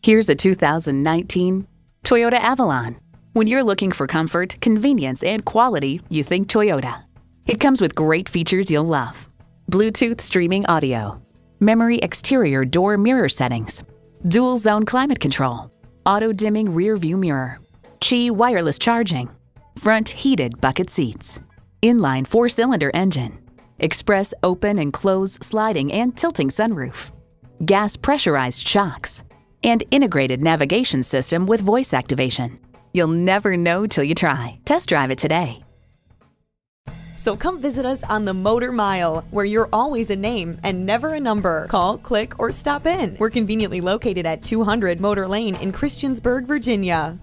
Here's a 2019 Toyota Avalon. When you're looking for comfort, convenience, and quality, you think Toyota. It comes with great features you'll love Bluetooth streaming audio, memory exterior door mirror settings, dual zone climate control, auto dimming rear view mirror, Qi wireless charging, front heated bucket seats, inline four cylinder engine, express open and close sliding and tilting sunroof, gas pressurized shocks, and integrated navigation system with voice activation. You'll never know till you try. Test drive it today. So come visit us on the Motor Mile, where you're always a name and never a number. Call, click, or stop in. We're conveniently located at 200 Motor Lane in Christiansburg, Virginia.